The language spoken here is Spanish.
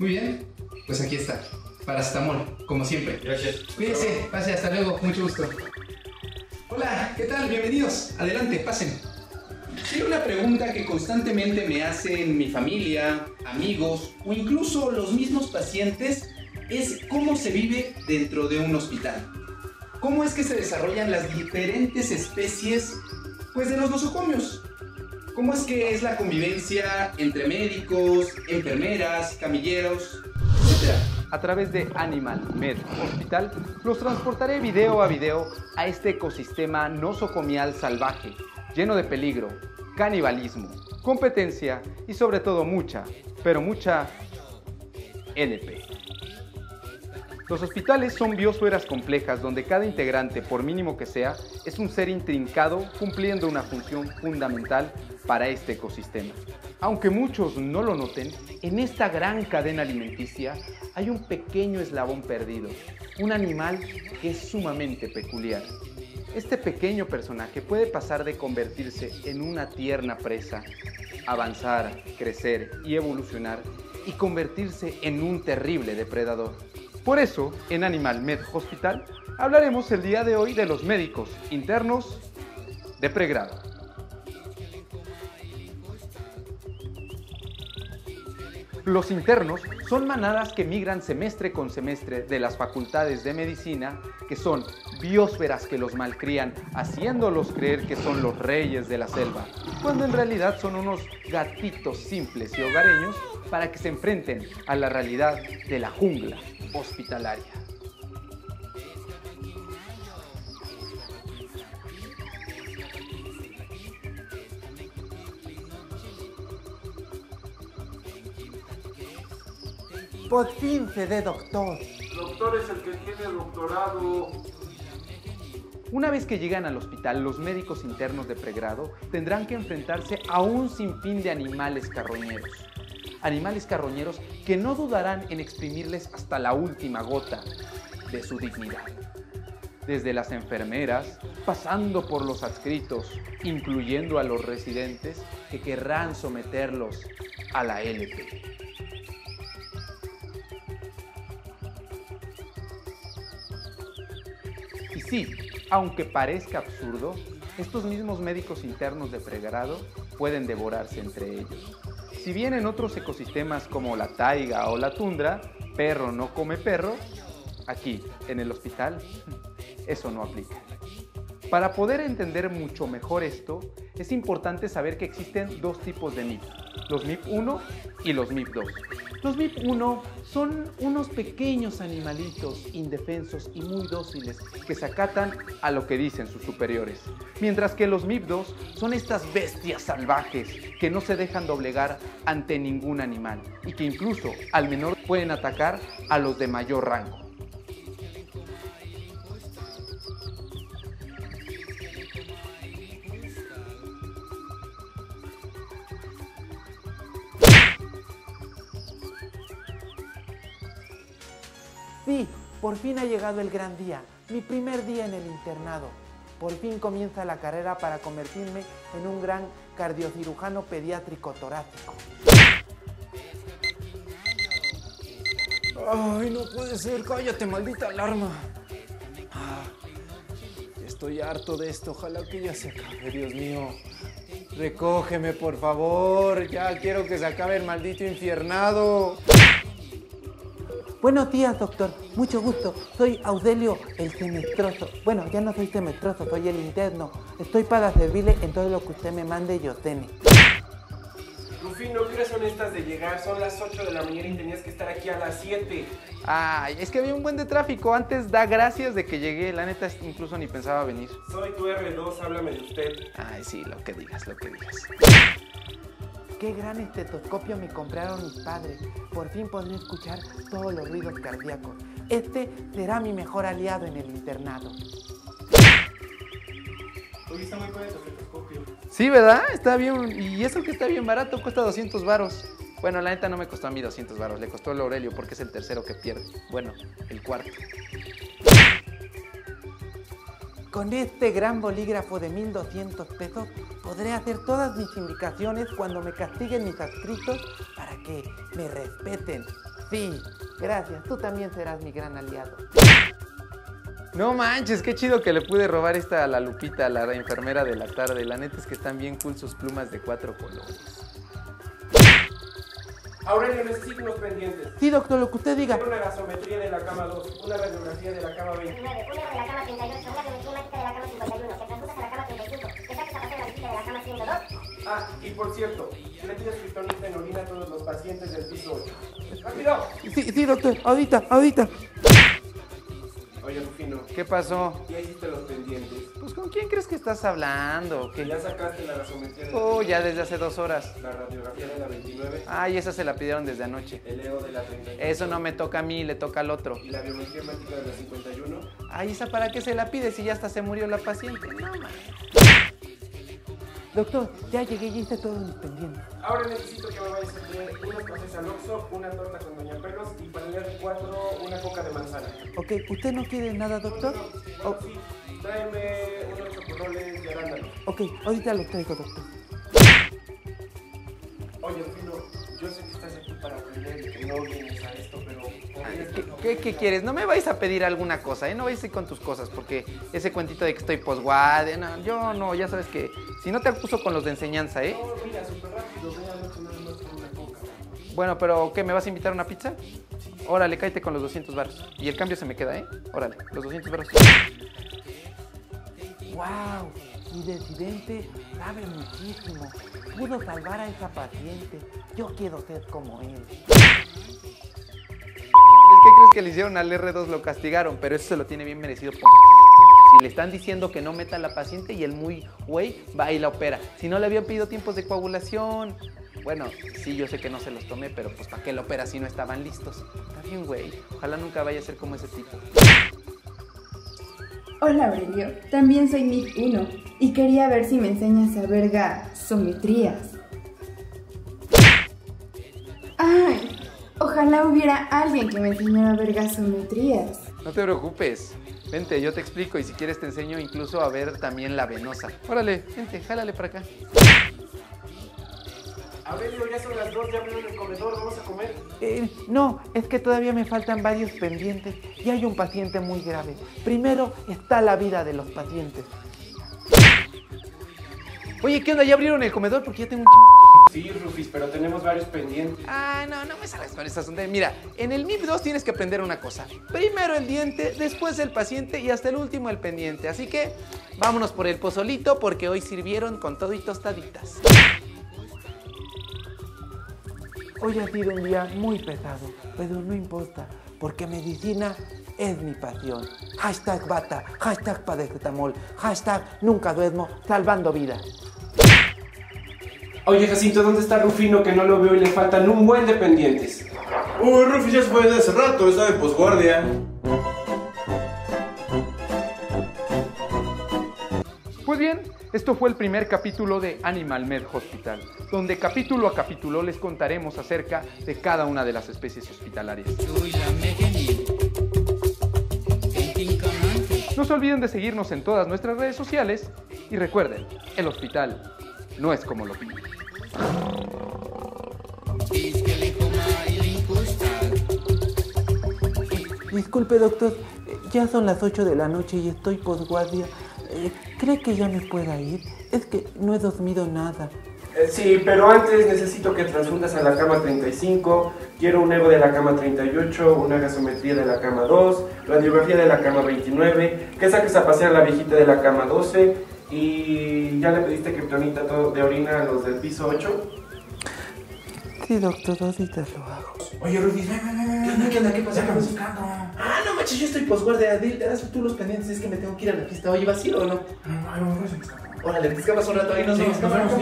Muy bien, pues aquí está. Paracetamol, como siempre. Gracias. Cuídense, pase, hasta luego, mucho gusto. Hola, ¿qué tal? Bienvenidos. Adelante, pasen. Tiene una pregunta que constantemente me hacen mi familia, amigos o incluso los mismos pacientes es cómo se vive dentro de un hospital. ¿Cómo es que se desarrollan las diferentes especies pues de los nosocomios? ¿Cómo es que es la convivencia entre médicos, enfermeras, camilleros, etcétera? A través de Animal Med Hospital los transportaré video a video a este ecosistema nosocomial salvaje, lleno de peligro, canibalismo, competencia y sobre todo mucha, pero mucha LP. Los hospitales son biosferas complejas donde cada integrante, por mínimo que sea, es un ser intrincado cumpliendo una función fundamental para este ecosistema. Aunque muchos no lo noten, en esta gran cadena alimenticia hay un pequeño eslabón perdido, un animal que es sumamente peculiar. Este pequeño personaje puede pasar de convertirse en una tierna presa, avanzar, crecer y evolucionar y convertirse en un terrible depredador. Por eso, en Animal Med Hospital hablaremos el día de hoy de los médicos internos de pregrado. Los internos son manadas que migran semestre con semestre de las facultades de medicina, que son biosferas que los malcrían, haciéndolos creer que son los reyes de la selva, cuando en realidad son unos gatitos simples y hogareños para que se enfrenten a la realidad de la jungla hospitalaria. Por fin se dé doctor. Doctor es el que tiene doctorado. Una vez que llegan al hospital, los médicos internos de pregrado tendrán que enfrentarse a un sinfín de animales carroñeros. Animales carroñeros que no dudarán en exprimirles hasta la última gota de su dignidad. Desde las enfermeras, pasando por los adscritos, incluyendo a los residentes que querrán someterlos a la LP. Y sí, aunque parezca absurdo, estos mismos médicos internos de pregrado pueden devorarse entre ellos. Si bien en otros ecosistemas como la taiga o la tundra, perro no come perro, aquí, en el hospital, eso no aplica. Para poder entender mucho mejor esto, es importante saber que existen dos tipos de MIP, los MIP 1 y los MIP 2. Los MIP 1 son unos pequeños animalitos indefensos y muy dóciles que se acatan a lo que dicen sus superiores, mientras que los MIP 2 son estas bestias salvajes que no se dejan doblegar ante ningún animal y que incluso al menor pueden atacar a los de mayor rango. Sí, por fin ha llegado el gran día, mi primer día en el internado. Por fin comienza la carrera para convertirme en un gran cardiocirujano pediátrico torácico. Ay, no puede ser, cállate, maldita alarma. Ah, estoy harto de esto, ojalá que ya se acabe, Dios mío. Recógeme, por favor, ya quiero que se acabe el maldito infiernado. Buenos días, doctor. Mucho gusto. Soy Audelio el semestroso. Bueno, ya no soy semestroso, soy el interno. Estoy para servirle en todo lo que usted me mande y ordene. Rufino, ¿qué horas son estas de llegar? Son las 8 de la mañana y tenías que estar aquí a las 7. Ay, es que había un buen de tráfico. Antes da gracias de que llegué. La neta, incluso ni pensaba venir. Soy tu R2, háblame de usted. Ay, sí, lo que digas, lo que digas. Qué gran estetoscopio me compraron mis padres. Por fin podré escuchar todos los ruidos cardíacos. Este será mi mejor aliado en el internado. Hoy está muy estetoscopio. Sí, ¿verdad? Está bien. Y eso que está bien barato, cuesta 200 varos. Bueno, la neta no me costó a mí 200 varos, le costó a Aurelio porque es el tercero que pierde. Bueno, el cuarto. Con este gran bolígrafo de 1200 pesos podré hacer todas mis indicaciones cuando me castiguen mis adscritos para que me respeten. Sí, gracias. Tú también serás mi gran aliado. No manches, qué chido que le pude robar esta a la Lupita, la enfermera de la tarde. La neta es que están bien cool sus plumas de cuatro colores. Aurelio, necesito unos pendientes. Sí, doctor, lo que usted diga. Una gasometría de la cama 2, una radiografía de la cama 20. 29, una de la cama 38, una biometría de la cama 51, Ah, y por cierto, le pides kriptonita en orina a todos los pacientes del piso 8. ¡Rápido! Sí, sí, doctor, ahorita, ahorita. Oye, Rufino, ¿Qué pasó? ya hiciste los pendientes. Pues ¿con quién crees que estás hablando? o qué? Ya sacaste la gasometría de Oh, ya desde hace dos horas. la radiografía de la 29, Ay, esa se la pidieron desde anoche. el EO de la 31 Eso no me toca a mí, le toca al otro. y la biometría hemática de la 51. Ay, ¿esa para qué se la pide si ya hasta se murió la paciente? No, man. Doctor, ya llegué y todos mis pendientes. Ahora necesito que me vayas a traer unos cafés al Oxxo, una torta con Doña Pelos y para el día de 4 una coca de manzana. Ok, ¿usted no quiere nada, doctor? No, Oh, sí, tráeme unos chocorroles de arándano. ok, ahorita lo traigo, doctor. Oye, Rufino, yo sé que estás aquí para aprender y que no vienes a esto, pero... ¿Qué, qué, qué quieres? No me vais a pedir alguna cosa, ¿eh? No vais a ir con tus cosas, porque ese cuentito de que estoy posguade, no, yo no, ya sabes que si no te acuso con los de enseñanza, ¿eh? No, mira, súper rápido, voy a más una coca. Bueno, pero ¿qué? ¿Me vas a invitar a una pizza? Órale, cállate con los 200 baros. Y el cambio se me queda, ¿eh? Órale, los 200 baros. ¡Wow! Mi residente sabe muchísimo. Pudo salvar a esa paciente. Yo quiero ser como él. ¿Qué crees que le hicieron al R2? Lo castigaron, pero eso se lo tiene bien merecido. por- Si le están diciendo que no meta a la paciente y el muy güey va y la opera. Si no le habían pedido tiempos de coagulación. Bueno, sí, yo sé que no se los tomé, pero pues ¿para qué la opera si no estaban listos? Está bien, güey. Ojalá nunca vaya a ser como ese tipo. Hola Aurelio, también soy NIC 1 y quería ver si me enseñas a ver gasometrías. Ay, ojalá hubiera alguien que me enseñara a ver gasometrías. No te preocupes. Vente, yo te explico y si quieres te enseño incluso a ver también la venosa. Órale, vente, jálale para acá. Aurelio, ya son las 2, ya abrieron el comedor, vamos a comer. Eh, no, es que todavía me faltan varios pendientes y hay un paciente muy grave. Primero está la vida de los pacientes. Oye, ¿qué onda? ¿Ya abrieron el comedor? Porque ya tengo un chingo. Sí, Rufis, pero tenemos varios pendientes. Ah, no, no me salgas con esas tonterías. Mira, en el MIP 2 tienes que aprender una cosa. Primero el diente, después el paciente y hasta el último el pendiente. Así que vámonos por el pozolito porque hoy sirvieron con todo y tostaditas. Hoy ha sido un día muy pesado, pero no importa, porque medicina es mi pasión. Hashtag bata, hashtag paracetamol, hashtag nunca duermo, salvando vidas. Oye, Jacinto, ¿dónde está Rufino? Que no lo veo y le faltan un buen de pendientes. Uy, Rufi ya se fue desde hace rato, está de posguardia. Pues bien, esto fue el primer capítulo de Animal Med Hospital, donde capítulo a capítulo les contaremos acerca de cada una de las especies hospitalarias. No se olviden de seguirnos en todas nuestras redes sociales y recuerden, el hospital no es como lo piden. Disculpe, doctor, eh, ya son las 8 de la noche y estoy posguardia. Eh, ¿Cree que ya me pueda ir? Es que no he dormido nada. Eh, sí, pero antes necesito que transfundas a la cama 35. Quiero un ego de la cama 38, una gasometría de la cama 2, radiografía de la cama 29, que saques a pasear a la viejita de la cama 12 y ya le pediste kriptonita todo de orina a los del piso 8. Sí, doctor, ahorita lo hago. Oye, Rufi, ven, ven, ven, ven. ¿Qué onda, qué onda, qué buscando. Ah, no manches, yo estoy posguardia. Dile, haz tú los pendientes, es que me tengo que ir a la pista. Oye, ¿vas a ir o no? No, no, no, no, escapó. Órale, te escapas un rato ahí, nos vemos. nos vemos,